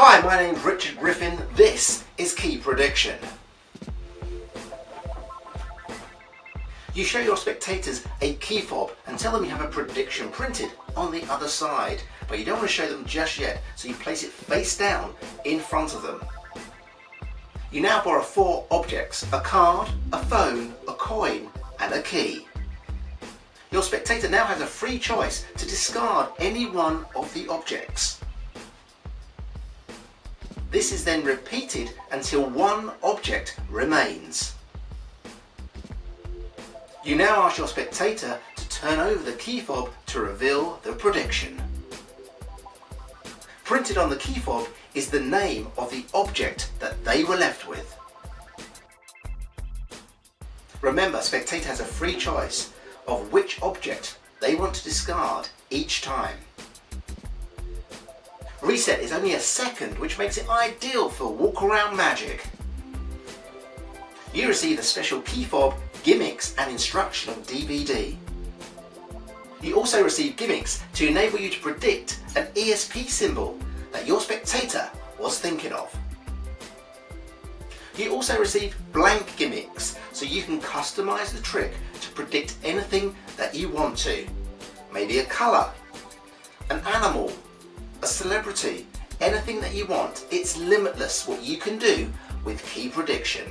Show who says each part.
Speaker 1: my name's Richard Griffin. This is Key Prediction. You show your spectators a key fob and tell them you have a prediction printed on the other side, but you don't want to show them just yet, so you place it face down in front of them. You now borrow four objects, a card, a phone, a coin and a key. Your spectator now has a free choice to discard any one of the objects. This is then repeated until one object remains. You now ask your spectator to turn over the key fob to reveal the prediction. Printed on the key fob is the name of the object that they were left with. Remember, spectator has a free choice of which object they want to discard each time. Reset is only a second, which makes it ideal for walk around magic. You receive a special key fob, gimmicks and instructional DVD. You also receive gimmicks to enable you to predict an ESP symbol that your spectator was thinking of. You also receive blank gimmicks so you can customize the trick to predict anything that you want to. Maybe a colour, an animal, a celebrity, anything that you want. It's limitless what you can do with key prediction.